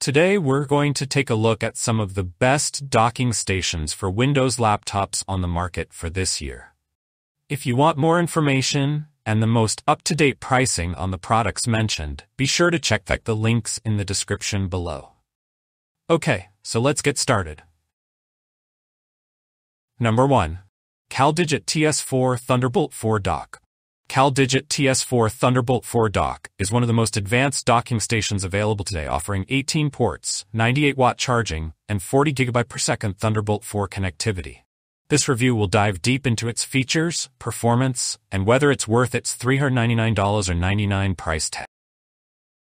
Today we're going to take a look at some of the best docking stations for Windows laptops on the market for this year. If you want more information and the most up-to-date pricing on the products mentioned, be sure to check back the links in the description below. Okay, so let's get started. Number 1. CalDigit TS4 Thunderbolt 4 Dock. CalDigit TS4 Thunderbolt 4 dock is one of the most advanced docking stations available today offering 18 ports, 98 watt charging, and 40 GB per second Thunderbolt 4 connectivity. This review will dive deep into its features, performance, and whether it's worth its $399.99 price tag.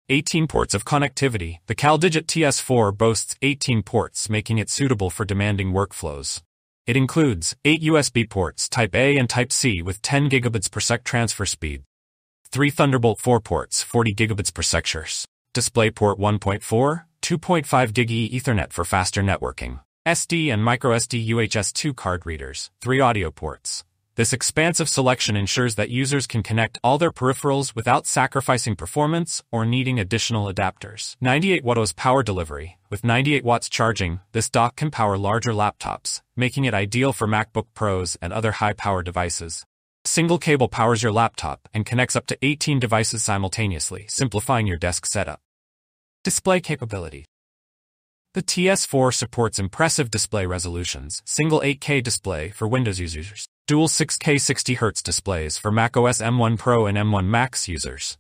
18 ports of connectivity. The CalDigit TS4 boasts 18 ports, making it suitable for demanding workflows. It includes 8 USB ports Type A and Type C with 10 gigabits per sec transfer speed, 3 Thunderbolt 4 ports 40 gigabits per second, DisplayPort 1.4, 2.5 GigE Ethernet for faster networking, SD and microSD UHS-2 card readers, 3 audio ports, this expansive selection ensures that users can connect all their peripherals without sacrificing performance or needing additional adapters. 98 watts power delivery. With 98 watts charging, this dock can power larger laptops, making it ideal for MacBook Pros and other high-power devices. Single cable powers your laptop and connects up to 18 devices simultaneously, simplifying your desk setup. Display capability. The TS4 supports impressive display resolutions, single 8K display for Windows users, dual 6K 60Hz displays for macOS M1 Pro and M1 Max users.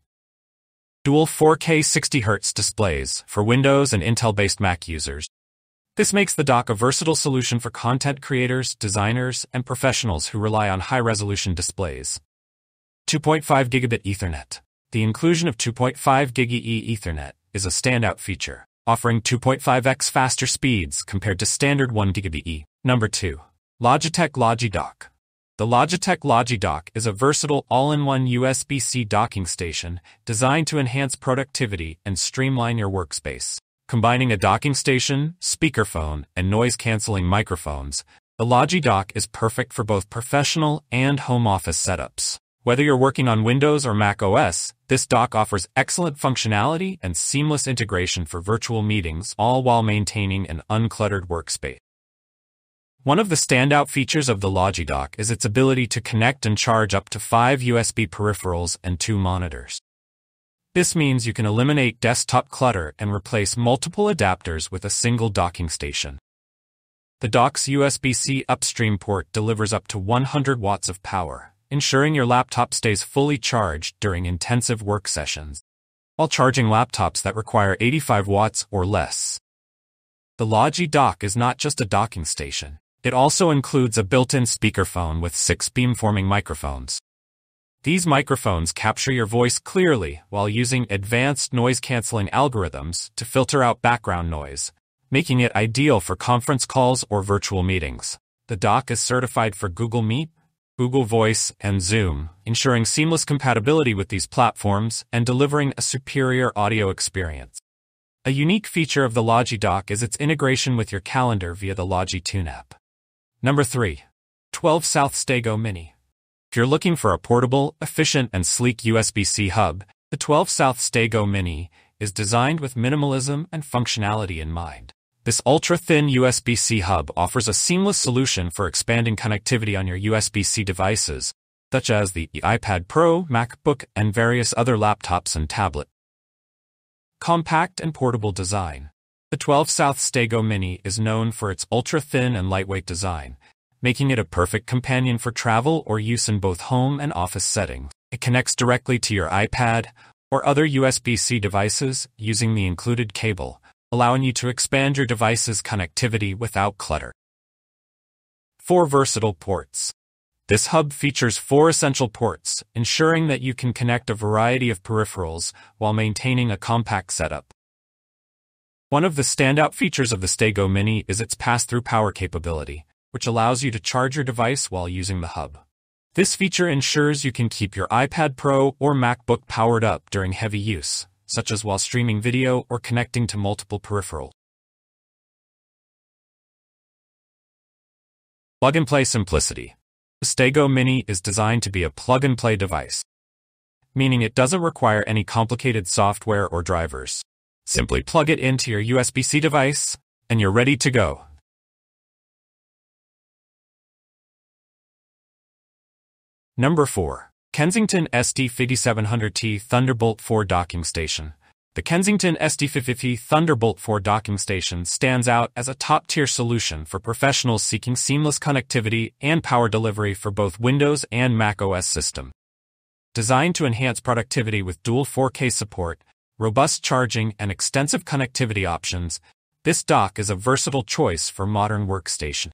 Dual 4K 60Hz displays for Windows and Intel-based Mac users. This makes the dock a versatile solution for content creators, designers, and professionals who rely on high-resolution displays. 2.5 Gigabit Ethernet. The inclusion of 2.5 GigE Ethernet is a standout feature, offering 2.5x faster speeds compared to standard 1 Gigabit. Number 2. Logitech LogiDock. The Logitech LogiDock is a versatile all-in-one USB-C docking station designed to enhance productivity and streamline your workspace. Combining a docking station, speakerphone, and noise-canceling microphones, the LogiDock is perfect for both professional and home office setups. Whether you're working on Windows or Mac OS, this dock offers excellent functionality and seamless integration for virtual meetings, all while maintaining an uncluttered workspace. One of the standout features of the LogiDock is its ability to connect and charge up to five USB peripherals and two monitors. This means you can eliminate desktop clutter and replace multiple adapters with a single docking station. The dock's USB-C upstream port delivers up to 100 watts of power, ensuring your laptop stays fully charged during intensive work sessions, while charging laptops that require 85 watts or less. The Logi Dock is not just a docking station. It also includes a built-in speakerphone with six beamforming microphones. These microphones capture your voice clearly while using advanced noise-canceling algorithms to filter out background noise, making it ideal for conference calls or virtual meetings. The dock is certified for Google Meet, Google Voice, and Zoom, ensuring seamless compatibility with these platforms and delivering a superior audio experience. A unique feature of the Logi Dock is its integration with your calendar via the Logi Tune app. Number 3. 12 South StayGo Mini. If you're looking for a portable, efficient, and sleek USB-C hub, the 12 South StayGo Mini is designed with minimalism and functionality in mind. This ultra-thin USB-C hub offers a seamless solution for expanding connectivity on your USB-C devices, such as the iPad Pro, MacBook, and various other laptops and tablet. Compact and portable design. The 12 South StayGo Mini is known for its ultra-thin and lightweight design, making it a perfect companion for travel or use in both home and office settings. It connects directly to your iPad or other USB-C devices using the included cable, allowing you to expand your device's connectivity without clutter. Four versatile ports. This hub features four essential ports, ensuring that you can connect a variety of peripherals while maintaining a compact setup. One of the standout features of the StayGo Mini is its pass-through power capability, which allows you to charge your device while using the hub. This feature ensures you can keep your iPad Pro or MacBook powered up during heavy use, such as while streaming video or connecting to multiple peripherals. Plug-and-play simplicity. The StayGo Mini is designed to be a plug-and-play device, meaning it doesn't require any complicated software or drivers. Simply plug it into your USB-C device, and you're ready to go. Number 4. Kensington SD5700T Thunderbolt 4 Docking Station. The Kensington SD50 Thunderbolt 4 docking station stands out as a top-tier solution for professionals seeking seamless connectivity and power delivery for both Windows and Mac OS systems. Designed to enhance productivity with dual 4K support, robust charging, and extensive connectivity options, this dock is a versatile choice for modern workstation.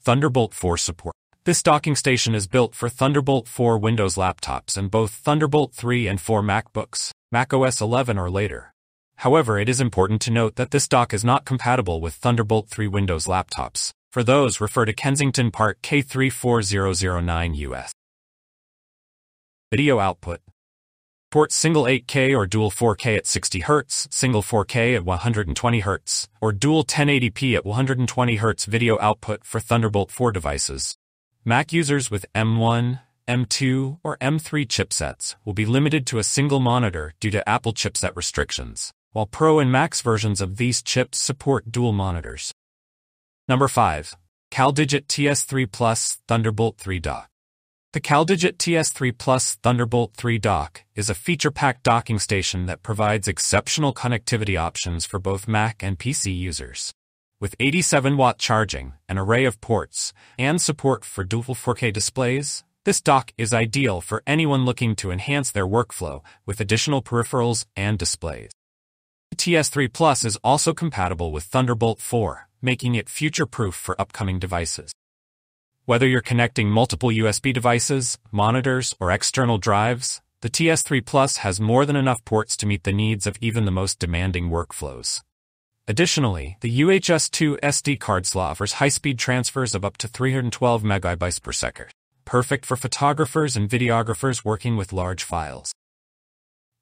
Thunderbolt 4 support. This docking station is built for Thunderbolt 4 Windows laptops and both Thunderbolt 3 and 4 MacBooks, macOS 11 or later. However, it is important to note that this dock is not compatible with Thunderbolt 3 Windows laptops. For those, refer to Kensington Part K34009 US. Video output. Port single 8K or dual 4K at 60 Hz, single 4K at 120 Hz, or dual 1080p at 120 Hz video output for Thunderbolt 4 devices. Mac users with M1, M2, or M3 chipsets will be limited to a single monitor due to Apple chipset restrictions, while Pro and Max versions of these chips support dual monitors. Number 5. CalDigit TS3 Plus Thunderbolt 3 Dock. The CalDigit TS3 Plus Thunderbolt 3 dock is a feature-packed docking station that provides exceptional connectivity options for both Mac and PC users. With 87 watt charging, an array of ports, and support for dual 4K displays, this dock is ideal for anyone looking to enhance their workflow with additional peripherals and displays. The TS3 Plus is also compatible with Thunderbolt 4, making it future-proof for upcoming devices. Whether you're connecting multiple USB devices, monitors, or external drives, the TS3 Plus has more than enough ports to meet the needs of even the most demanding workflows. Additionally, the UHS-2 SD card slot offers high-speed transfers of up to 312 megabytes per second, perfect for photographers and videographers working with large files.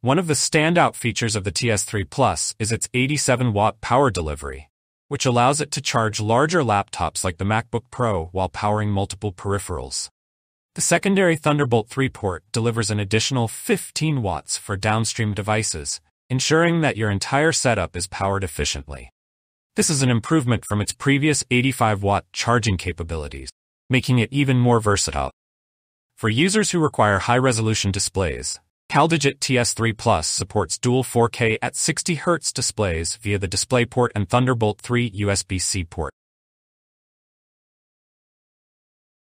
One of the standout features of the TS3 Plus is its 87-watt power delivery, which allows it to charge larger laptops like the MacBook Pro while powering multiple peripherals. The secondary Thunderbolt 3 port delivers an additional 15 watts for downstream devices, ensuring that your entire setup is powered efficiently. This is an improvement from its previous 85-watt charging capabilities, making it even more versatile. For users who require high-resolution displays, CalDigit TS3 Plus supports dual 4K at 60 Hz displays via the DisplayPort and Thunderbolt 3 USB-C port.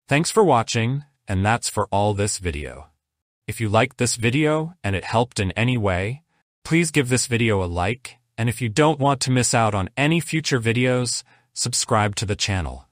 Thanks for watching, and that's for all this video. If you liked this video and it helped in any way, Please give this video a like, and if you don't want to miss out on any future videos, subscribe to the channel.